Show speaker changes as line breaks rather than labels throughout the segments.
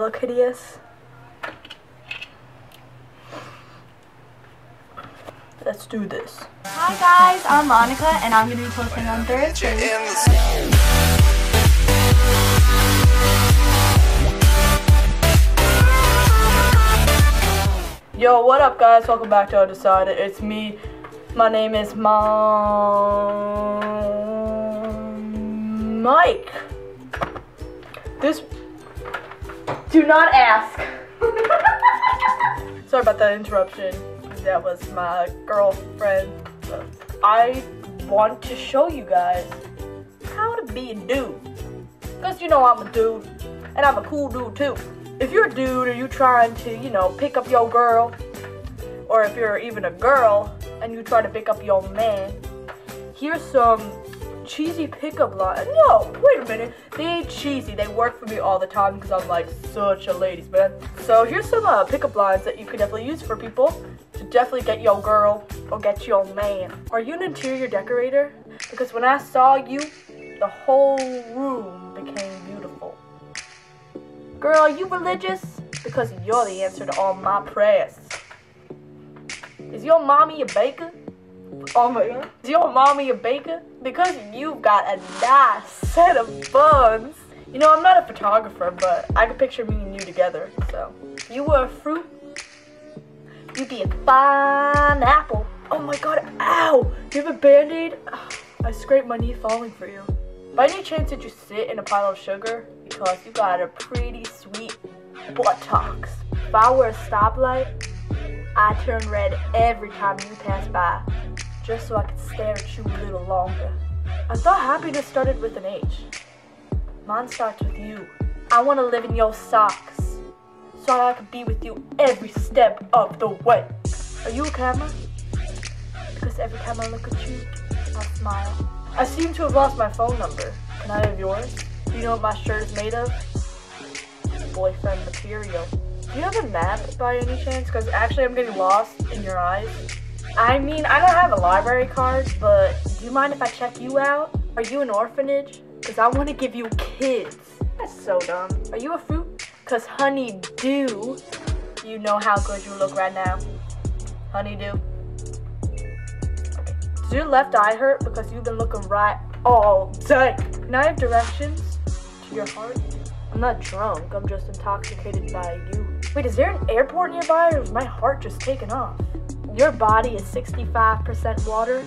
look hideous. Let's do this. Hi guys, I'm Monica and I'm gonna be posting on Thursday. Yo, what up guys? Welcome back to Undecided. It's me. My name is Mom Mike. This do not ask. Sorry about that interruption. That was my girlfriend. I want to show you guys how to be a dude. Because you know I'm a dude. And I'm a cool dude too. If you're a dude or you trying to, you know, pick up your girl, or if you're even a girl and you try to pick up your man, here's some cheesy pickup line. No, wait a minute. They ain't cheesy. They work for me all the time because I'm like such a ladies man. So here's some uh, pickup lines that you could definitely use for people to definitely get your girl or get your man. Are you an interior decorator? Because when I saw you, the whole room became beautiful. Girl, are you religious? Because you're the answer to all my prayers. Is your mommy a baker? Oh my god. Is your mommy a baker? Because you've got a nice set of buns. You know, I'm not a photographer, but I could picture me and you together. So, if you were a fruit, you'd be a fine apple. Oh my god, ow! Do you have a band-aid? Ah, I scraped my knee falling for you. By any chance did you sit in a pile of sugar? Because you got a pretty sweet buttocks. If I were a stoplight, I turn red every time you pass by just so I could stare at you a little longer. I thought happiness started with an H. Mine starts with you. I want to live in your socks so I could be with you every step of the way. Are you a camera? Because every time I look at you, I smile. I seem to have lost my phone number. Can I have yours? Do you know what my shirt is made of? Boyfriend material. Do you have a map by any chance? Because actually I'm getting lost in your eyes. I mean, I don't have a library card, but do you mind if I check you out? Are you an orphanage? Because I want to give you kids. That's so dumb. Are you a fruit? Because honeydew, you know how good you look right now. Honeydew. Does your left eye hurt because you've been looking right all day? Can I have directions to your heart? I'm not drunk, I'm just intoxicated by you. Wait, is there an airport nearby or is my heart just taken off? Your body is 65% water,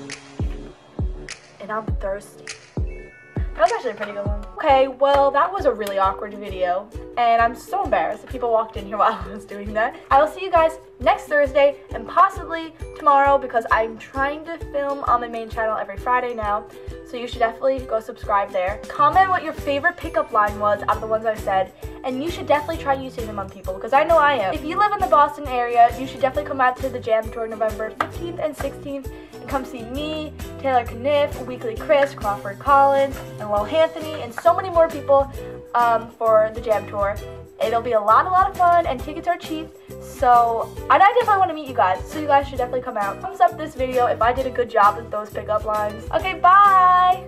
and I'm thirsty. That was actually a pretty good one. Okay, well, that was a really awkward video, and I'm so embarrassed that people walked in here while I was doing that. I will see you guys next Thursday, and possibly tomorrow, because I'm trying to film on my main channel every Friday now, so you should definitely go subscribe there. Comment what your favorite pickup line was out of the ones I've said, and you should definitely try using them on people because I know I am. If you live in the Boston area, you should definitely come out to the Jam Tour November 15th and 16th and come see me, Taylor Caniff, Weekly Chris, Crawford Collins, and Will Anthony, and so many more people um, for the Jam Tour. It'll be a lot, a lot of fun, and tickets are cheap. So, and I definitely want to meet you guys. So you guys should definitely come out. Thumbs up this video if I did a good job with those pickup lines. Okay, bye!